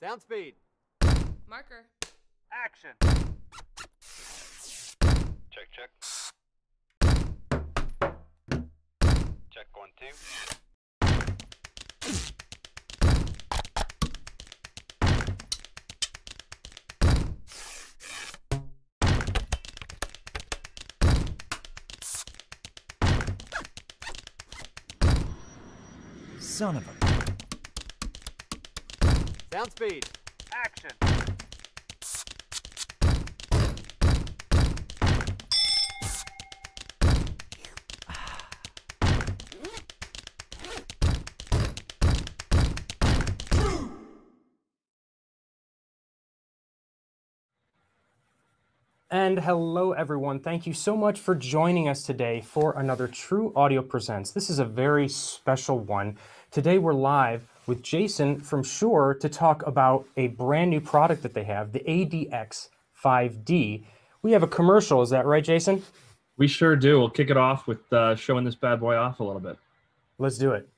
Sound speed. Marker. Action. Check, check. Check one, two. Son of a. Sound speed. Action. And hello, everyone. Thank you so much for joining us today for another Trew Audio Presents. This is a very special one. Today, we're live with Jason from Shure to talk about a brand new product that they have, the ADX 5D. We have a commercial, is that right, Jason? We sure do. We'll kick it off with uh, showing this bad boy off a little bit. Let's do it.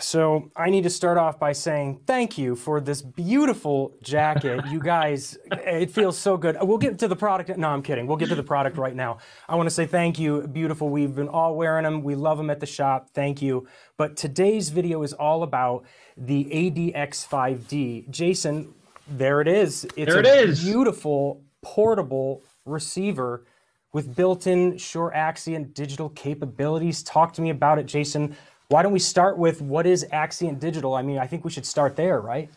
So I need to start off by saying thank you for this beautiful jacket. You guys, it feels so good. We'll get to the product. No, I'm kidding. We'll get to the product right now. I want to say thank you. Beautiful. We've been all wearing them. We love them at the shop. Thank you. But today's video is all about the ADX5D. Jason, there it is. It's There it a is. beautiful portable receiver with built-in Shure Axient digital capabilities. Talk to me about it, Jason. Why don't we start with what is Axient Digital? I mean, I think we should start there, right?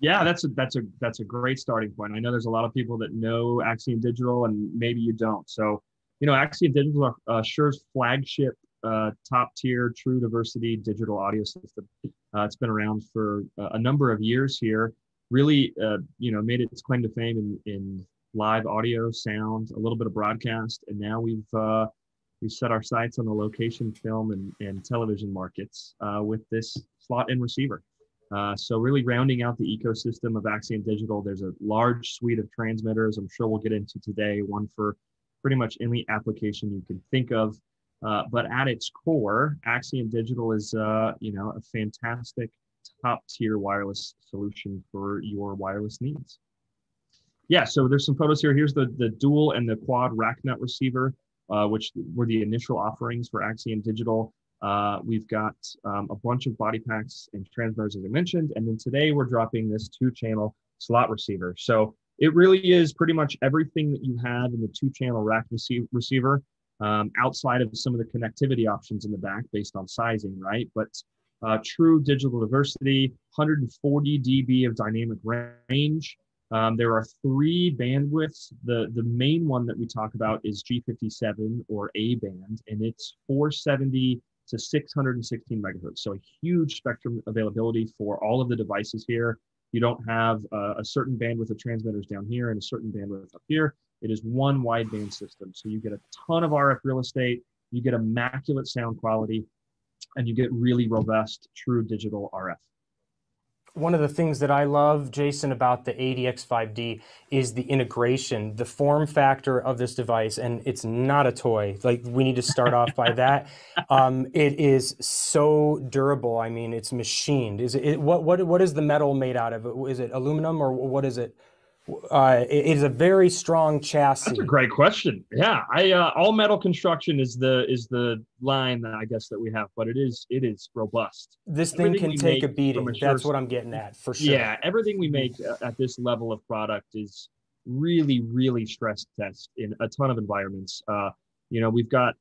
Yeah, that's a that's a that's a great starting point. I know there's a lot of people that know Axient Digital, and maybe you don't. So, you know, Axient Digital uh, Shure's flagship, uh, top tier, true diversity digital audio system. Uh, it's been around for uh, a number of years here. Really, uh, you know, made its claim to fame in in live audio, sound, a little bit of broadcast, and now we've uh, we set our sights on the location film and, and television markets uh, with this slot and receiver. Uh, so really rounding out the ecosystem of Axient Digital, there's a large suite of transmitters. I'm sure we'll get into today, one for pretty much any application you can think of. Uh, but at its core, Axient Digital is, uh, you know, a fantastic top tier wireless solution for your wireless needs. Yeah, so there's some photos here. Here's the, the dual and the quad rack nut receiver uh, which were the initial offerings for Axient Digital. Uh, we've got um, a bunch of body packs and transmitters, as I mentioned, and then today we're dropping this two-channel slot receiver. So it really is pretty much everything that you have in the two-channel rack receive- receiver, um, outside of some of the connectivity options in the back based on sizing, right? But uh, true digital diversity, 140 dB of dynamic range. Um, there are three bandwidths. The, the main one that we talk about is G57 or A band, and it's 470 to 616 megahertz. So a huge spectrum availability for all of the devices here. You don't have uh, a certain bandwidth of transmitters down here and a certain bandwidth up here. It is one wideband system. So you get a ton of RF real estate, you get immaculate sound quality, and you get really robust, true digital RF. One of the things that I love, Jason, about the ADX5D is the integration, the form factor of this device, and it's not a toy. Like we need to start off by that. Um, it is so durable. I mean, it's machined. Is it, it what what what is the metal made out of? Is it aluminum or what is it? Uh, it is a very strong chassis. That's a great question. Yeah, I uh, all metal construction is the is the line that I guess that we have, but it is it is robust. This thing Everything can take a beating. a That's what I'm getting at for sure. Yeah, everything we make uh, at this level of product is really, really stress test in a ton of environments. Uh, you know, we've got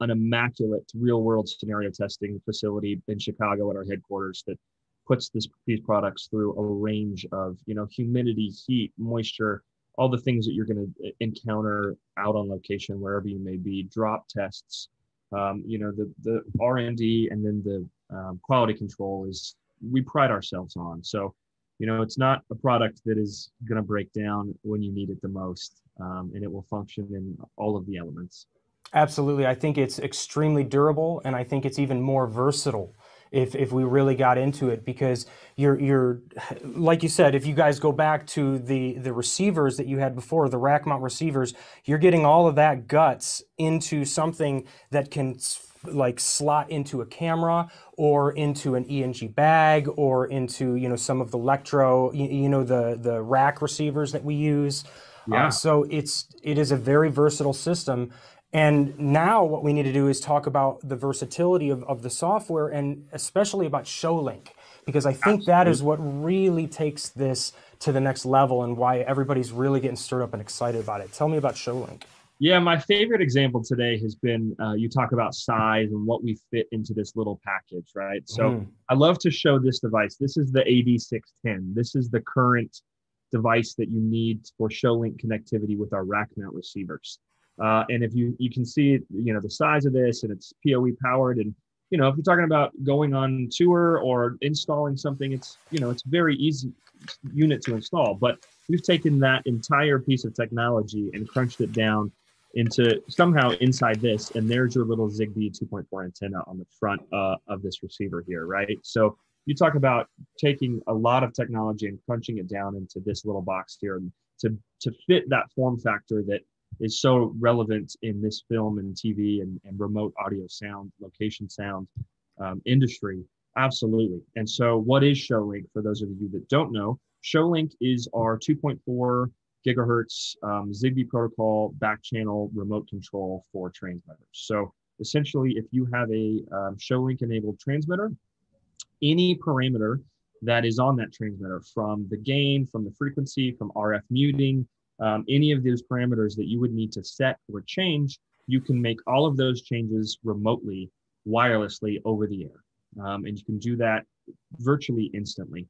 an immaculate real world scenario testing facility in Chicago at our headquarters that puts this, these products through a range of, you know, humidity, heat, moisture, all the things that you're going to encounter out on location, wherever you may be, drop tests, um, you know, the, the R&D and then the um, quality control is, we pride ourselves on. So, you know, it's not a product that is going to break down when you need it the most, um, and it will function in all of the elements. Absolutely. I think it's extremely durable and I think it's even more versatile if, if we really got into it because you're you're like you said, if you guys go back to the the receivers that you had before, the rack mount receivers, you're getting all of that guts into something that can like slot into a camera or into an ENG bag or into you know some of the electro you, you know the the rack receivers that we use. Yeah. Uh, so it's it is a very versatile system. And now what we need to do is talk about the versatility of, of the software and especially about ShowLink, because I think that is what really takes this to the next level and why everybody's really getting stirred up and excited about it. Tell me about ShowLink. Yeah, my favorite example today has been uh, you talk about size and what we fit into this little package, right? So Mhm. I love to show this device. This is the AD610. This is the current device that you need for ShowLink connectivity with our rack mount receivers. Uh, and if you you can see, you know, the size of this, and it's PoE powered, and you know, if you're talking about going on tour or installing something, it's you know, it's very easy unit to install. But we've taken that entire piece of technology and crunched it down into somehow inside this, and there's your little Zigbee 2.4 antenna on the front uh, of this receiver here, right? So you talk about taking a lot of technology and crunching it down into this little box here, and to to fit that form factor that is so relevant in this film and TV and, and remote audio sound, location sound um, industry. Absolutely. And so, what is ShowLink for those of you that don't know? ShowLink is our 2.4 gigahertz um, Zigbee protocol back channel remote control for transmitters. So, essentially, if you have a um, ShowLink enabled transmitter, any parameter that is on that transmitter from the gain, from the frequency, from RF muting, um, any of those parameters that you would need to set or change, you can make all of those changes remotely, wirelessly over the air. Um, and you can do that virtually instantly.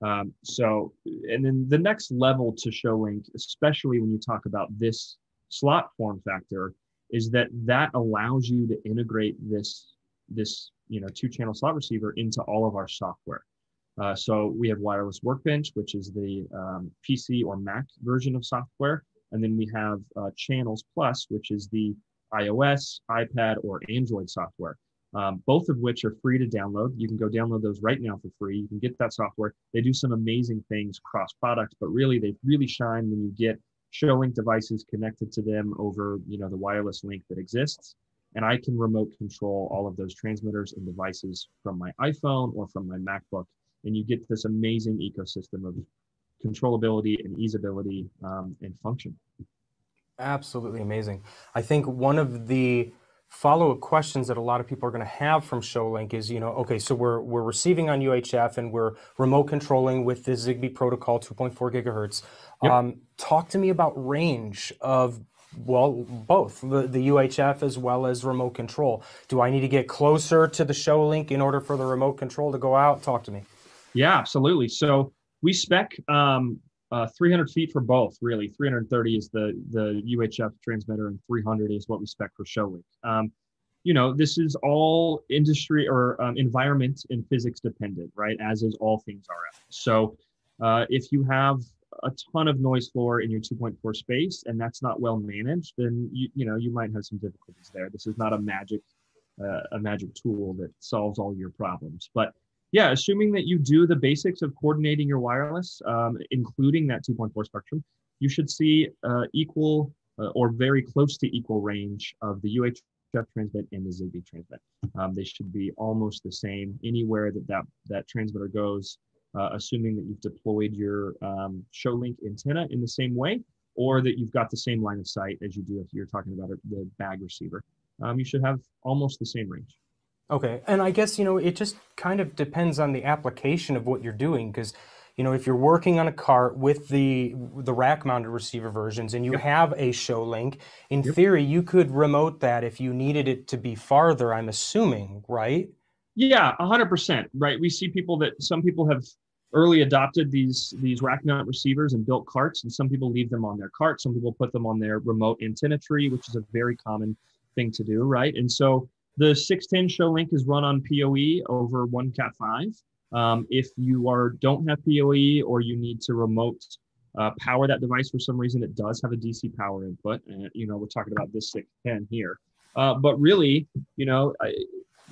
Um, so, and then the next level to ShowLink, especially when you talk about this slot form factor, is that that allows you to integrate this this you know two channel slot receiver into all of our software. Uh, so we have Wireless Workbench, which is the um, PC or Mac version of software, and then we have uh, Channels Plus, which is the iOS, iPad, or Android software. Um, both of which are free to download. You can go download those right now for free. You can get that software. They do some amazing things cross products, but really they really shine when you get ShowLink devices connected to them over you know the wireless link that exists and I can remote control all of those transmitters and devices from my iPhone or from my MacBook, and you get this amazing ecosystem of controllability and easeability um, and function. Absolutely amazing. I think one of the follow-up questions that a lot of people are going to have from ShowLink is, you know, okay, so we're we're receiving on UHF and we're remote controlling with the Zigbee protocol 2.4 gigahertz. Yep. Um, talk to me about range of well, both the, the UHF as well as remote control. Do I need to get closer to the ShowLink in order for the remote control to go out? Talk to me. Yeah, absolutely. So we spec um, uh, 300 feet for both. Really, 330 is the the UHF transmitter, and 300 is what we spec for ShowLink. Um, you know, this is all industry or um, environment and physics dependent, right? As is all things RF. So uh, if you have a ton of noise floor in your 2.4 space and that's not well managed, then you you know you might have some difficulties there. This is not a magic uh, a magic tool that solves all your problems, but Yeah, assuming that you do the basics of coordinating your wireless, um, including that 2.4 spectrum, you should see uh, equal uh, or very close to equal range of the UHF transmit and the Zigbee transmit. Um, they should be almost the same anywhere that that, that transmitter goes, uh, assuming that you've deployed your um, ShowLink antenna in the same way, or that you've got the same line of sight as you do if you're talking about the bag receiver. Um, you should have almost the same range. Okay, and I guess you know it just kind of depends on the application of what you're doing because you know if you're working on a cart with the the rack mounted receiver versions and you Yep. have a ShowLink in Yep. theory you could remote that if you needed it to be farther i'm assuming right Yeah, hundred percent. Right. We see people that some people have early adopted these these rack mount receivers and built carts, and some people leave them on their cart. Some people put them on their remote antenna tree, which is a very common thing to do. Right. And so the 610 ShowLink is run on PoE over one Cat five. Um, if you are don't have PoE or you need to remote uh, power that device for some reason, it does have a DC power input. And you know we're talking about this 610 here. Uh, but really, you know, I,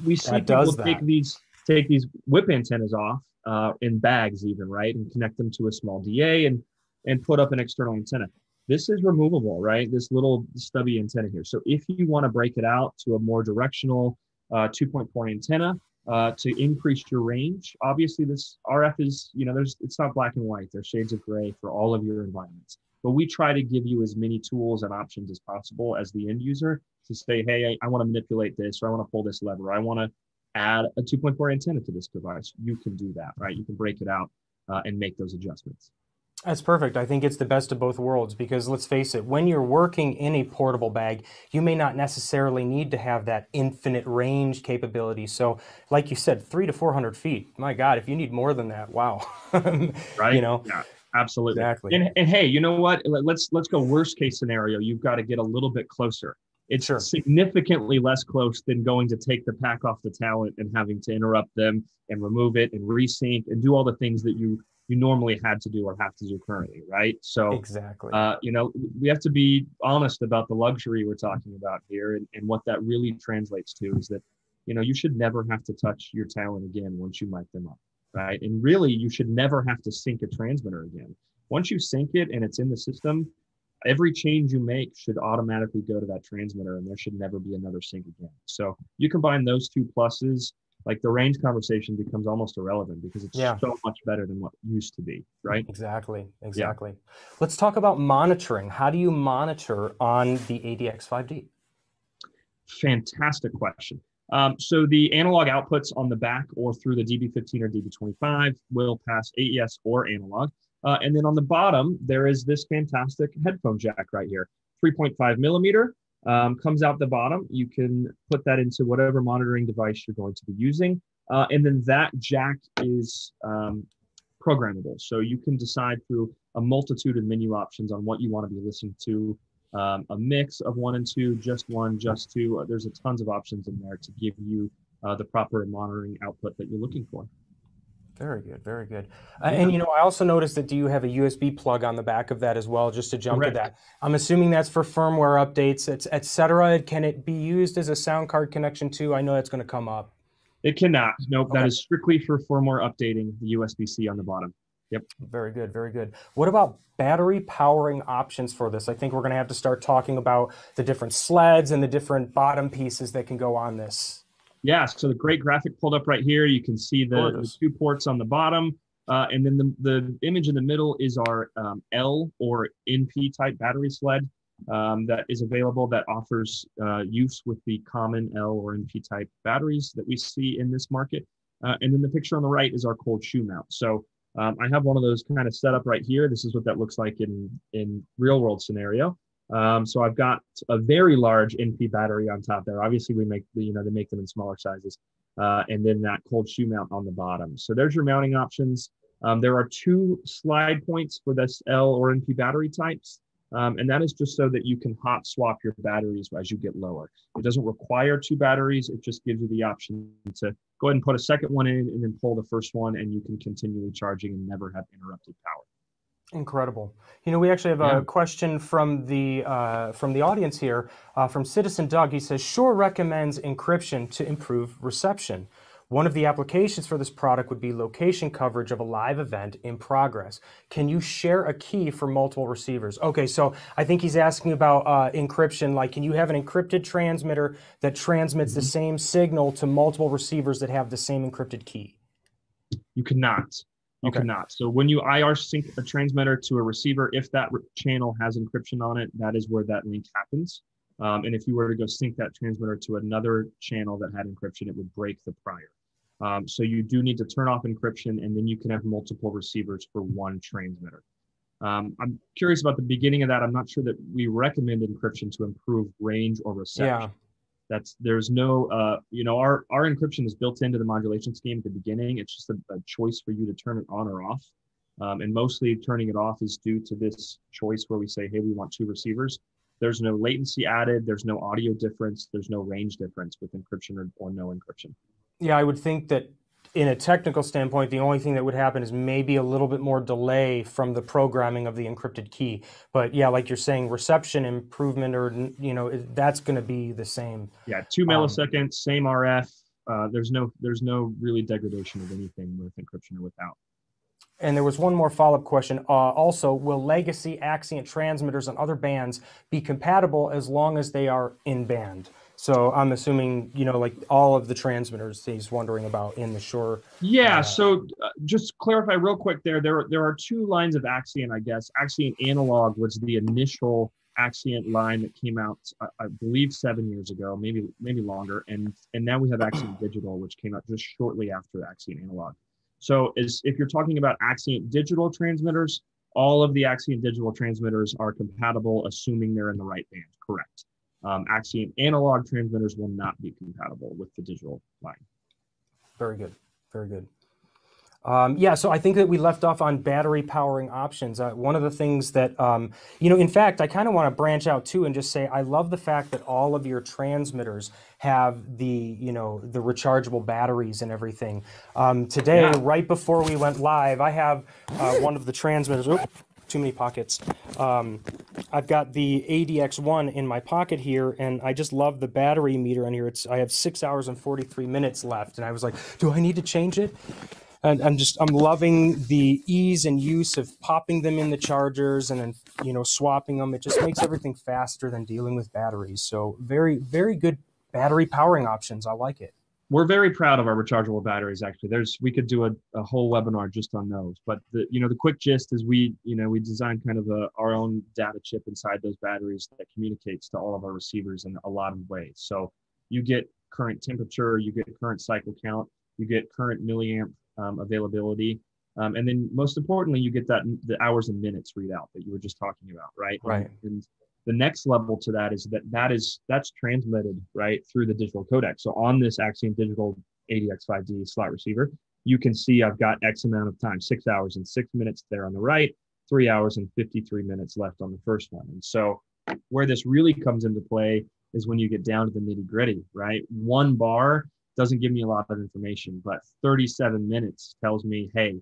we see That people take these take these whip antennas off uh, in bags, even right, and connect them to a small DA and and put up an external antenna. This is removable, right? This little stubby antenna here. So if you want to break it out to a more directional uh, 2.4 antenna uh, to increase your range, obviously this RF is, you know, there's it's not black and white. There's shades of gray for all of your environments. But we try to give you as many tools and options as possible as the end user to say, hey, I, I want to manipulate this, or I want to pull this lever, I want to add a 2.4 antenna to this device. You can do that, right? You can break it out uh, and make those adjustments. That's perfect. I think it's the best of both worlds because let's face it, when you're working in a portable bag, you may not necessarily need to have that infinite range capability. So, like you said, three to 400 feet. My God, if you need more than that, wow. right? You know, yeah, absolutely. Exactly. And, and hey, you know what? Let- Let's let's go worst case scenario. You've got to get a little bit closer. It's Sure. significantly less close than going to take the pack off the talent and having to interrupt them and remove it and resync and do all the things that you you normally had to do or have to do currently, right? So exactly. uh, you know, we have to be honest about the luxury we're talking about here, and, and what that really translates to is that, you know, you should never have to touch your talent again once you mic them up, right? And really, you should never have to sync a transmitter again. Once you sync it and it's in the system, every change you make should automatically go to that transmitter, and there should never be another sync again. So you combine those two pluses, like the range conversation becomes almost irrelevant because it's Yeah. so much better than what used to be, right? Exactly, exactly. Let's talk about monitoring. How do you monitor on the ADX 5D? Fantastic question. Um, so the analog outputs on the back or through the DB15 or DB25 will pass AES or analog. Uh, and then on the bottom, there is this fantastic headphone jack right here, 3.5 millimeter. Um, comes out the bottom. You can put that into whatever monitoring device you're going to be using. Uh, and then that jack is um, programmable. So you can decide through a multitude of menu options on what you want to be listening to um, a mix of one and two, just one, just two. Uh, There's a tons of options in there to give you uh, the proper monitoring output that you're looking for. Very good, very good. Uh, and you know, I also noticed that do you have a USB plug on the back of that as well, just to jump Correct. to that? I'm assuming that's for firmware updates, et, et cetera. Can it be used as a sound card connection too? I know that's going to come up. It cannot. Nope. That Okay. is strictly for firmware updating the USB-C on the bottom. Very good, very good. What about battery powering options for this? I think we're going to have to start talking about the different sleds and the different bottom pieces that can go on this. Yeah. So the great graphic pulled up right here. You can see the, the two ports on the bottom. Uh, and then the, the image in the middle is our um, L or NP type battery sled um, that is available that offers uh, use with the common L or NP type batteries that we see in this market. Uh, and then the picture on the right is our cold shoe mount. So um, I have one of those kind of set up right here. This is what that looks like in, in real world scenario. Um, so I've got a very large NP battery on top there. Obviously, we make the, you know they make them in smaller sizes, uh, and then that cold shoe mount on the bottom. So there's your mounting options. Um, there are two slide points for this L or NP battery types, um, and that is just so that you can hot swap your batteries as you get lower. It doesn't require two batteries. It just gives you the option to go ahead and put a second one in, and then pull the first one, and you can continually charging and never have interrupted power. Incredible. You know, we actually have Yeah. a question from the uh, from the audience here, uh, from Citizen Doug. He says, "Shure recommends encryption to improve reception. One of the applications for this product would be location coverage of a live event in progress. Can you share a key for multiple receivers? Okay, so I think he's asking about uh, encryption. Like, can you have an encrypted transmitter that transmits the same signal to multiple receivers that have the same encrypted key? You cannot. You Okay. cannot. So when you IR sync a transmitter to a receiver, if that re- channel has encryption on it, that is where that link happens. Um, and if you were to go sync that transmitter to another channel that had encryption, it would break the prior. Um, so you do need to turn off encryption, and then you can have multiple receivers for one transmitter. Um, I'm curious about the beginning of that. I'm not sure that we recommend encryption to improve range or reception. Yeah. That's there's no uh, you know our our encryption is built into the modulation scheme at the beginning. It's just a, a choice for you to turn it on or off. Um, and mostly turning it off is due to this choice where we say, hey, we want two receivers. There's no latency added. There's no audio difference. There's no range difference with encryption or, or no encryption. Yeah, I would think that in a technical standpoint, the only thing that would happen is maybe a little bit more delay from the programming of the encrypted key. But yeah, like you're saying, reception improvement or you know that's going to be the same. Yeah, two Um, milliseconds, same RF. Uh, there's no there's no really degradation of anything with encryption or without. And there was one more follow-up question. Uh, also, will legacy Axient transmitters on other bands be compatible as long as they are in band? So I'm assuming you know like all of the transmitters he's wondering about in the Shure. Yeah. Uh, so uh, just clarify real quick there. There there are two lines of Axient, I guess. Axient Analog was the initial Axient line that came out, I, I believe, seven years ago, maybe maybe longer, and and now we have Axient Digital, which came out just shortly after Axient Analog. So as if you're talking about Axient Digital transmitters, all of the Axient Digital transmitters are compatible, assuming they're in the right band. Correct. Um, Axient Analog transmitters will not be compatible with the digital line. Very good. Very good. Um, yeah, so I think that we left off on battery powering options. Uh, one of the things that, um, you know, in fact, I kind of want to branch out too and just say I love the fact that all of your transmitters have the, you know, the rechargeable batteries and everything. Um, today, Yeah. right before we went live, I have uh, one of the transmitters. Oop, too many pockets. Um, I've got the ADX1 in my pocket here, and I just love the battery meter on here. It's I have six hours and 43 minutes left, and I was like, do I need to change it? And I'm just I'm loving the ease and use of popping them in the chargers and then you know swapping them. It just makes everything faster than dealing with batteries. So very very good battery powering options. I like it. We're very proud of our rechargeable batteries actually. There's we could do a, a whole webinar just on those. But the you know the quick gist is we you know we designed kind of a, our own data chip inside those batteries that communicates to all of our receivers in a lot of ways. So you get current temperature you get current cycle count you get current milliamp um, availability um, and then most importantly you get that the hours and minutes readout that you were just talking about right? Right. and the next level to that is that that is that's transmitted right through the digital codec. So on this Axient Digital ADX5D slot receiver, you can see I've got X amount of time, six hours and six minutes there on the right, three hours and 53 minutes left on the first one. And so where this really comes into play is when you get down to the nitty gritty, right? One bar doesn't give me a lot of information, but 37 minutes tells me, hey,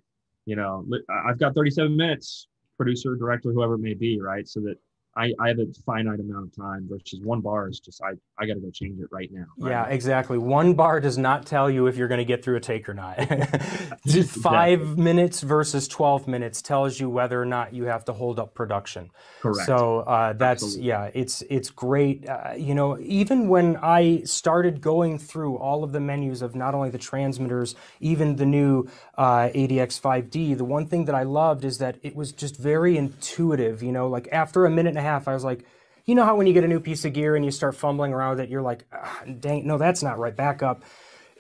you know, I've got 37 minutes, producer, director, whoever it may be, right? So that I, I have a finite amount of time versus one bar is just I, I got to go change it right now. right? Yeah, exactly. One bar does not tell you if you're going to get through a take or not. Five minutes versus 12 minutes tells you whether or not you have to hold up production. correct. So uh, that's Absolutely. yeah, it's it's great. Uh, you know, even when I started going through all of the menus of not only the transmitters, even the new uh, ADX5D, the one thing that I loved is that it was just very intuitive. You know, like after a minute and a half, I was like. You know how when you get a new piece of gear and you start fumbling around with it, you're like, ah, dang, no, that's not right. Back up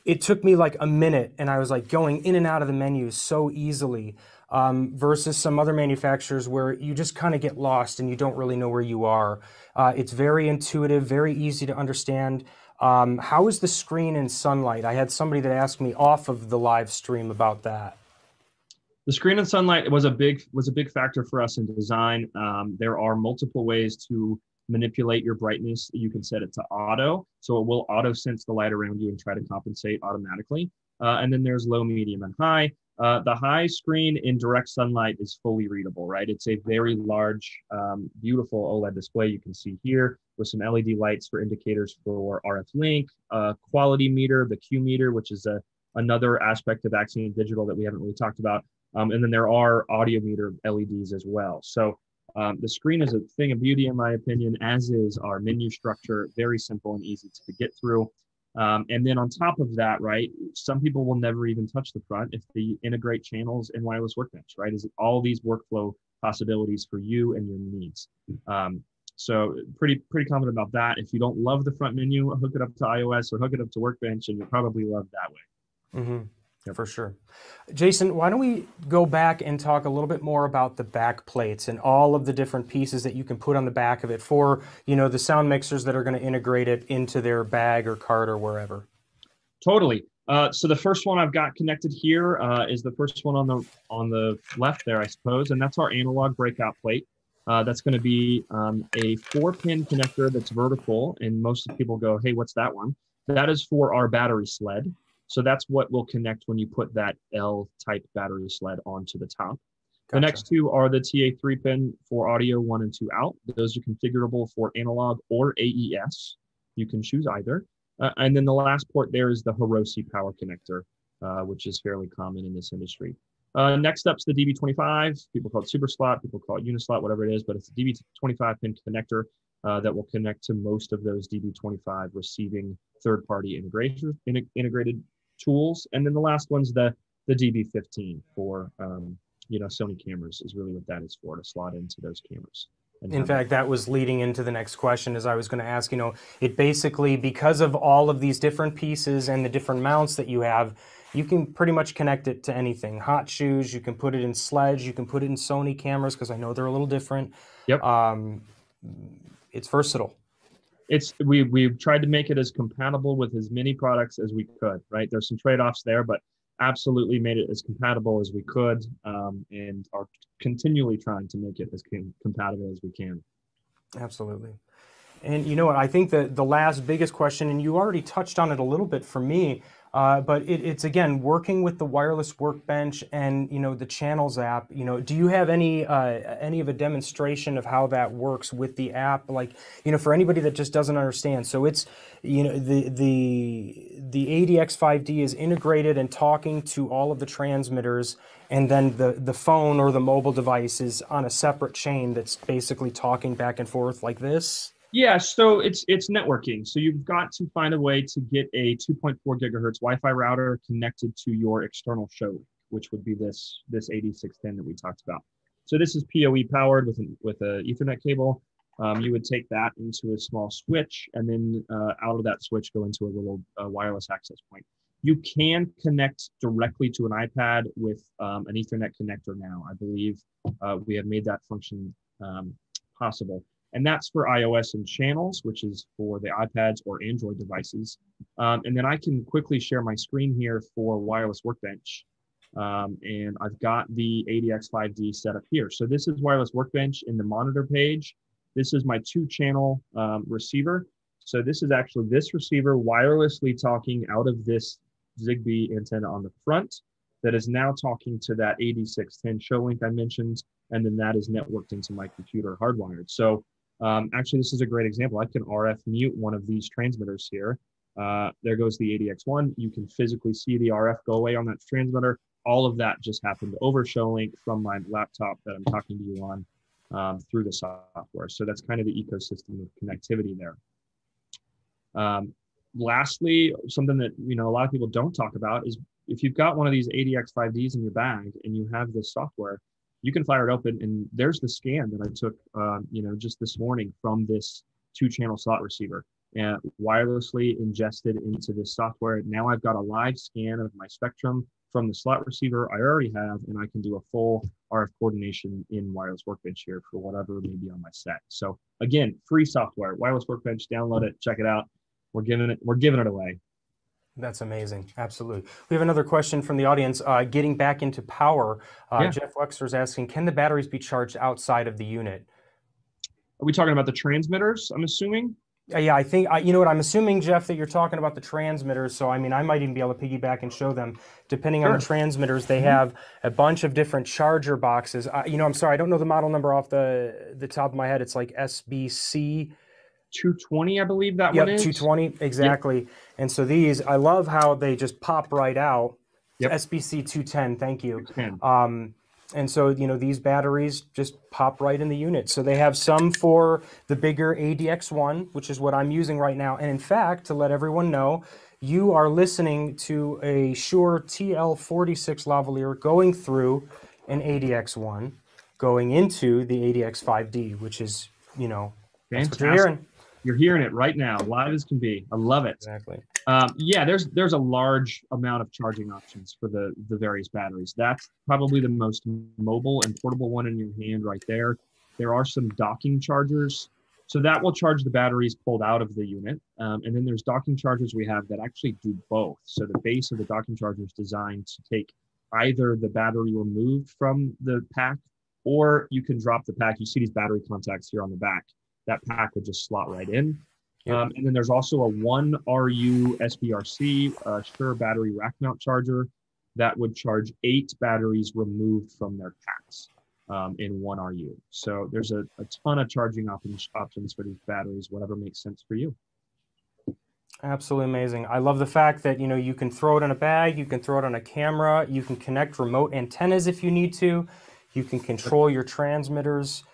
it took me like a minute and I was like going in and out of the menus so easily um, versus some other manufacturers where you just kind of get lost and you don't really know where you are. Uh, it's very intuitive, very easy to understand. Um, how is the screen in sunlight? I had somebody that asked me off of the live stream about that. The screen and sunlight was a big was a big factor for us in design. Um, there are multiple ways to manipulate your brightness. You can set it to auto, so it will auto sense the light around you and try to compensate automatically. Uh, and then there's low, medium, and high. Uh, the high screen in direct sunlight is fully readable, right? It's a very large, um, beautiful OLED display you can see here with some LED lights for indicators for RF link, uh, quality meter, the Q meter, which is a another aspect of Axient Digital that we haven't really talked about. Um, and then there are audio meter LEDs as well. So um, the screen is a thing of beauty, in my opinion, as is our menu structure. Very simple and easy to get through. Um, and then on top of that, right, some people will never even touch the front if they integrate channels and wireless workbench, right? Is all these workflow possibilities for you and your needs. Um, so pretty pretty confident about that. If you don't love the front menu, hook it up to iOS or hook it up to Workbench, and you'll probably love that way. Mm-hmm. For sure. Jason, why don't we go back and talk a little bit more about the back plates and all of the different pieces that you can put on the back of it for, you know, the sound mixers that are going to integrate it into their bag or cart or wherever. Totally. Uh, so the first one I've got connected here uh, is the first one on the on the left there, I suppose, and that's our analog breakout plate. Uh, that's going to be um, a four-pin connector that's vertical, and most people go, "Hey, what's that one?" That is for our battery sled. So that's what will connect when you put that L-type battery sled onto the top. Gotcha. The next two are the TA3 pin for audio one and two out. Those are configurable for analog or AES. You can choose either. Uh, and then the last port there is the Hirose power connector, uh, which is fairly common in this industry. Uh, next up's the DB25. People call it super slot, people call it unislot, whatever it is, but it's a DB25 pin connector uh, that will connect to most of those DB25 receiving third-party integration, integrated tools. And then the last one's the the DB15 for um, you know Sony cameras is really what that is for to slot into those cameras. In fact, that was leading into the next question as I was going to ask, you know, it basically, because of all of these different pieces and the different mounts that you have, you can pretty much connect it to anything. Hot shoes, you can put it in sledge, you can put it in Sony cameras because I know they're a little different. Yep. Um, it's versatile. It's we we've tried to make it as compatible with as many products as we could. Right. There's some trade offs there, but absolutely made it as compatible as we could um, and are continually trying to make it as compatible as we can. Absolutely. And you know what? I think that the last biggest question, and you already touched on it a little bit for me, uh, but it, it's again working with the wireless workbench and you know the channels app. You know, do you have any uh, any of a demonstration of how that works with the app? Like you know, for anybody that just doesn't understand, so it's you know the the the ADX5D is integrated and talking to all of the transmitters, and then the the phone or the mobile device is on a separate chain that's basically talking back and forth like this. Yeah, so it's it's networking. So you've got to find a way to get a 2.4 gigahertz Wi-Fi router connected to your external show, which would be this this AD610 that we talked about. So this is PoE powered with an, with a Ethernet cable. Um, you would take that into a small switch, and then uh, out of that switch go into a little uh, wireless access point. You can connect directly to an iPad with um, an Ethernet connector now. I believe uh, we have made that function um, possible and that's for iOS and channels, which is for the iPads or Android devices. Um, and then I can quickly share my screen here for Wireless Workbench. Um, and I've got the ADX5D set up here. So this is Wireless Workbench in the monitor page. This is my two channel um, receiver. So this is actually this receiver wirelessly talking out of this Zigbee antenna on the front that is now talking to that AD610 ShowLink I mentioned, and then that is networked into my computer hardwired. So um, actually, this is a great example. I can RF mute one of these transmitters here. Uh, there goes the ADX1. You can physically see the RF go away on that transmitter. All of that just happened over Showlink from my laptop that I'm talking to you on um, through the software. So that's kind of the ecosystem of connectivity there. Um, lastly, something that you know a lot of people don't talk about is if you've got one of these ADX5Ds in your bag and you have this software, you can fire it open and there's the scan that I took, uh, you know, just this morning from this two channel slot receiver and wirelessly ingested into this software. Now I've got a live scan of my spectrum from the slot receiver I already have, and I can do a full RF coordination in Wireless Workbench here for whatever may be on my set. So again, free software, Wireless Workbench, download it, check it out. We're giving it, we're giving it away. That's amazing. Absolutely. We have another question from the audience. Uh, getting back into power, uh, yeah. Jeff Wexler is asking, can the batteries be charged outside of the unit? Are we talking about the transmitters? I'm assuming. Uh, yeah, I think I, you know what I'm assuming, Jeff, that you're talking about the transmitters. So I mean, I might even be able to piggyback and show them. Depending sure. on the transmitters, they mm-hmm. have a bunch of different charger boxes. Uh, you know, I'm sorry, I don't know the model number off the the top of my head. It's like SBC 220, I believe that Yep, one is. 220 exactly. And so these, I love how they just pop right out. Yep. SBC 210, thank you. 210. Um, and so, you know, these batteries just pop right in the unit. So they have some for the bigger ADX1, which is what I'm using right now. And in fact, to let everyone know, you are listening to a Shure TL46 lavalier going through an ADX1, going into the ADX5D, which is, you know, that's what you're hearing. You're hearing it right now, live as can be. I love it. Exactly. Um, yeah, there's there's a large amount of charging options for the the various batteries. That's probably the most mobile and portable one in your hand right there. There are some docking chargers, so that will charge the batteries pulled out of the unit. Um, and then there's docking chargers we have that actually do both. So the base of the docking charger is designed to take either the battery removed from the pack, or you can drop the pack. You see these battery contacts here on the back. That pack would just slot right in. Yep. Um, and then there's also a one RU SBRC uh, Shure battery rack mount charger that would charge eight batteries removed from their packs um, in one RU. So there's a, a ton of charging options options for these batteries, whatever makes sense for you. Absolutely amazing. I love the fact that you know you can throw it in a bag, you can throw it on a camera, you can connect remote antennas if you need to, you can control your transmitters.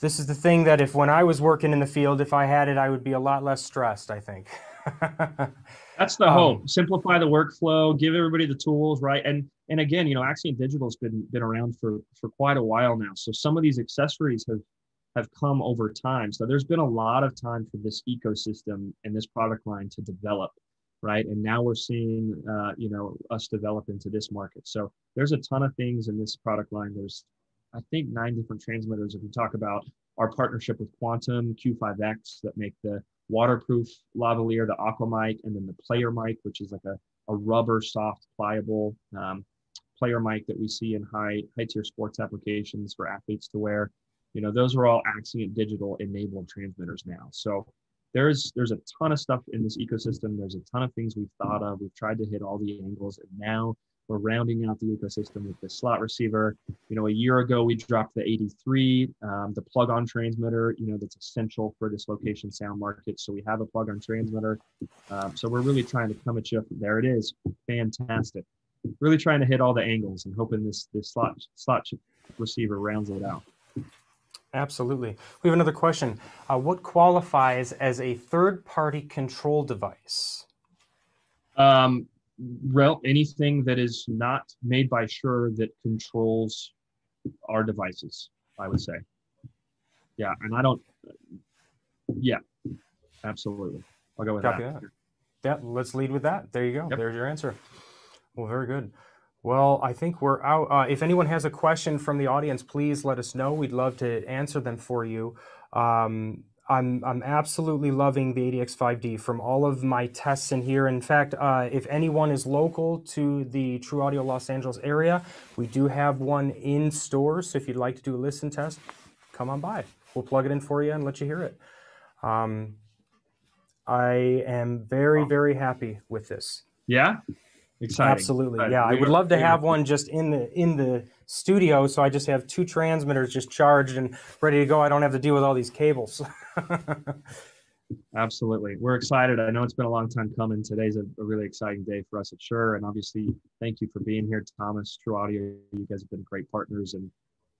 This is the thing that if when I was working in the field, if I had it, I would be a lot less stressed, I think. That's the Um, hope. Simplify the workflow, give everybody the tools, right? And and again, you know, Axient Digital's been been around for for quite a while now. So some of these accessories have have come over time. So there's been a lot of time for this ecosystem and this product line to develop, right? And now we're seeing, uh, you know, us develop into this market. So there's a ton of things in this product line. There's, I think, nine different transmitters. If you talk about our partnership with Quantum Q5X that make the waterproof lavalier, the aqua mic, and then the player mic, which is like a, a rubber, soft, pliable um, player mic that we see in high high tier sports applications for athletes to wear. You know, those are all Axient Digital enabled transmitters now. So there's there's a ton of stuff in this ecosystem. There's a ton of things we've thought of. We've tried to hit all the angles, and now we're rounding out the ecosystem with the slot receiver. You know, a year ago we dropped the AD3, um, the plug-on transmitter. You know, that's essential for this location sound market. So we have a plug-on transmitter. Um, so we're really trying to come at you. There it is, fantastic. Really trying to hit all the angles and hoping this this slot slot receiver rounds it out. Absolutely. We have another question. Uh, what qualifies as a third party control device? Um, rel- anything that is not made by Shure that controls our devices, I would say. Yeah, and I don't. Yeah, absolutely. I'll go with Copy that. that. Yeah, let's lead with that. There you go. Yep. There's your answer. Well, very good. Well, I think we're out. Uh, if anyone has a question from the audience, please let us know. We'd love to answer them for you. Um, I'm I'm absolutely loving the ADX5D from all of my tests in here. In fact, uh, if anyone is local to the Trew Audio Los Angeles area, we do have one in store. So if you'd like to do a listen test, come on by. We'll plug it in for you and let you hear it. Um, I am very very happy with this. Yeah, exciting. Absolutely, Exciting. yeah. I would love to have one just in the in the studio, so I just have two transmitters just charged and ready to go. I don't have to deal with all these cables. Absolutely. We're excited. I know it's been a long time coming. Today's a, a really exciting day for us at Shure. And obviously, thank you for being here, Thomas, Trew Audio. You guys have been great partners in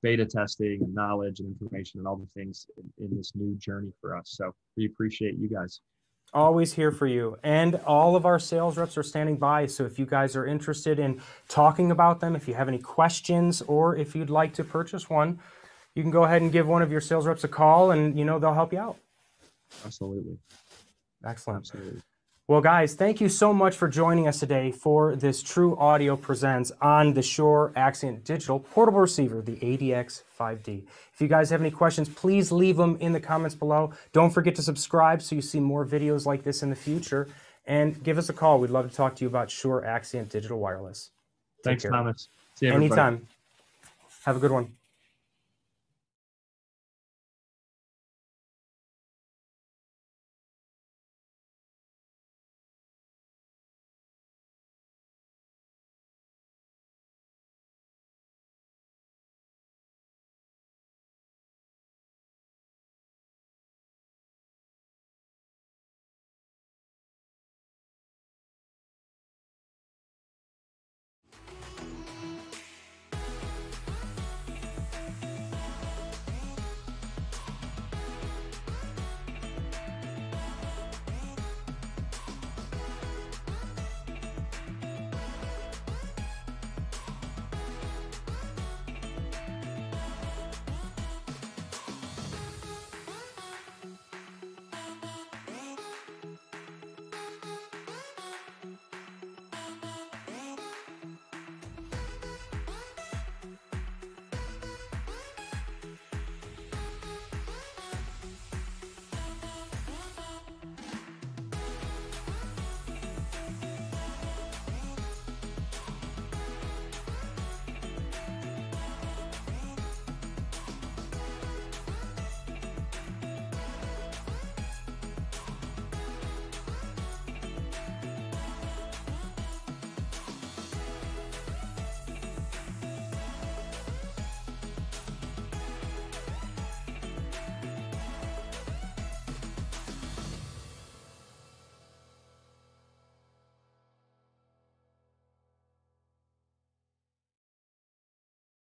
beta testing and knowledge and information and all the things in, in this new journey for us. So we appreciate you guys. Always here for you. And all of our sales reps are standing by. So if you guys are interested in talking about them, if you have any questions, or if you'd like to purchase one, you can go ahead and give one of your sales reps a call, and you know they'll help you out. Absolutely. Excellent. Absolutely. Well, guys, thank you so much for joining us today for this Trew Audio Presents on the Shure Axient Digital Portable Receiver, the ADX 5D. If you guys have any questions, please leave them in the comments below. Don't forget to subscribe so you see more videos like this in the future. And give us a call. We'd love to talk to you about Shure Axient Digital Wireless. Take Thanks, care. Thomas. See you. Anytime. Have a good one.